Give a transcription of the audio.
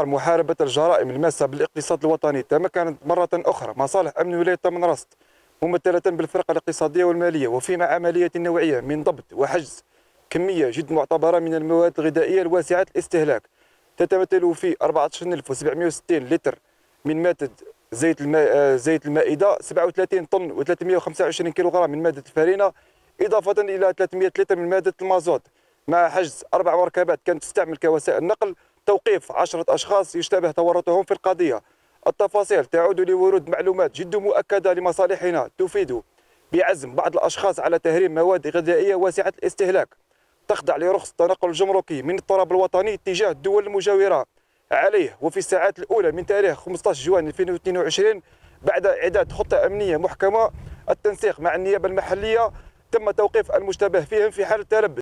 محاربة الجرائم الماسة بالاقتصاد الوطني تمكنت مرة أخرى. مصالح أمن ولاية طمن رست ممثلة بالفرقة الاقتصادية والمالية وفي مع عملية نوعية من ضبط وحجز كمية جد معتبرة من المواد الغذائية الواسعة الاستهلاك تتمثل في 14760 لتر من مادة زيت الماء زيت المائدة 37 طن و325 كيلوغرام من مادة الفارينة إضافة إلى 300 لتر من مادة المازوت. مع حجز أربع مركبات كانت تستعمل كوسائل نقل توقيف عشرة أشخاص يشتبه تورطهم في القضية. التفاصيل تعود لورود معلومات جد مؤكدة لمصالحنا. تفيد بعزم بعض الأشخاص على تهريم مواد غذائية واسعة الاستهلاك. تخضع لرخص التنقل الجمركي من الطراب الوطني تجاه الدول المجاورة. عليه وفي الساعات الأولى من تاريخ 15 جوان 2022 بعد إعداد خطة أمنية محكمة. التنسيق مع النيابة المحلية. تم توقيف المشتبه فيهم في حال التلبس